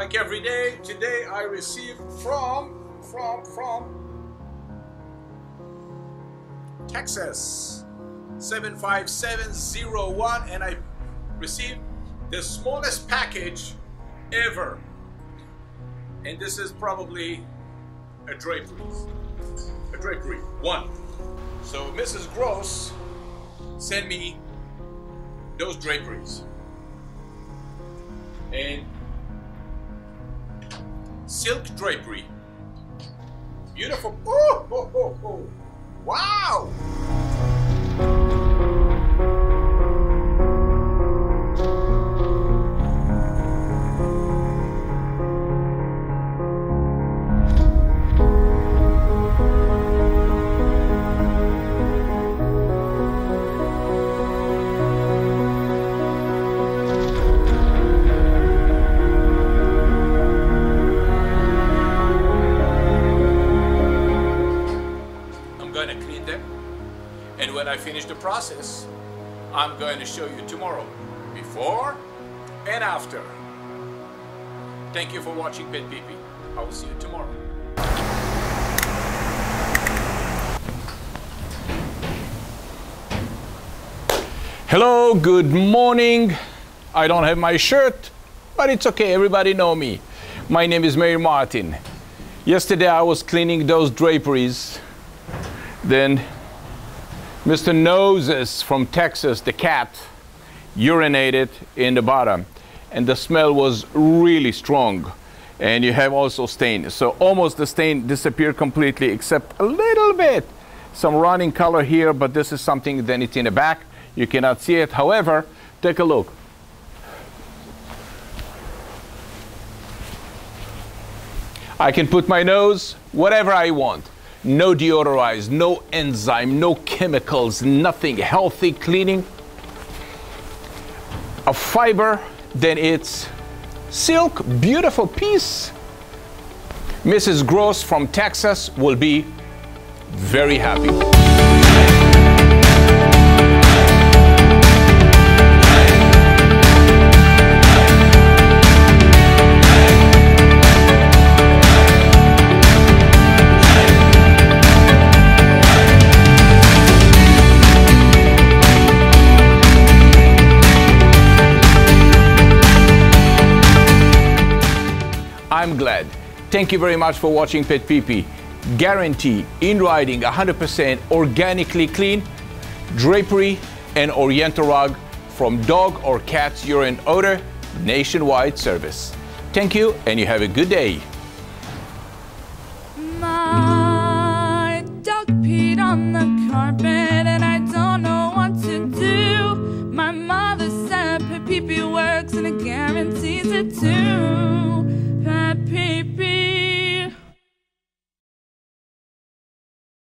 like every day, today I received from, from, from Texas 75701 and I received the smallest package ever. And this is probably a drapery. A drapery, one. So Mrs. Gross sent me those draperies. And silk drapery. Beautiful. Oh, oh, oh, oh. Wow! I finish the process, I'm going to show you tomorrow, before and after. Thank you for watching Pet Pee. I will see you tomorrow. Hello, good morning. I don't have my shirt, but it's okay. Everybody know me. My name is Mary Martin. Yesterday I was cleaning those draperies. Then Mr. Noses from Texas, the cat, urinated in the bottom and the smell was really strong. And you have also stain. So almost the stain disappeared completely except a little bit. Some running color here, but this is something then it's in the back. You cannot see it. However, take a look. I can put my nose whatever I want. No deodorized, no enzyme, no chemicals, nothing. Healthy cleaning. A fiber, then it's silk, beautiful piece. Mrs. Gross from Texas will be very happy. Glad. Thank you very much for watching Pet Pee. Guarantee in writing 100% organically clean drapery and oriental rug from dog or cat's urine odor nationwide service. Thank you and you have a good day.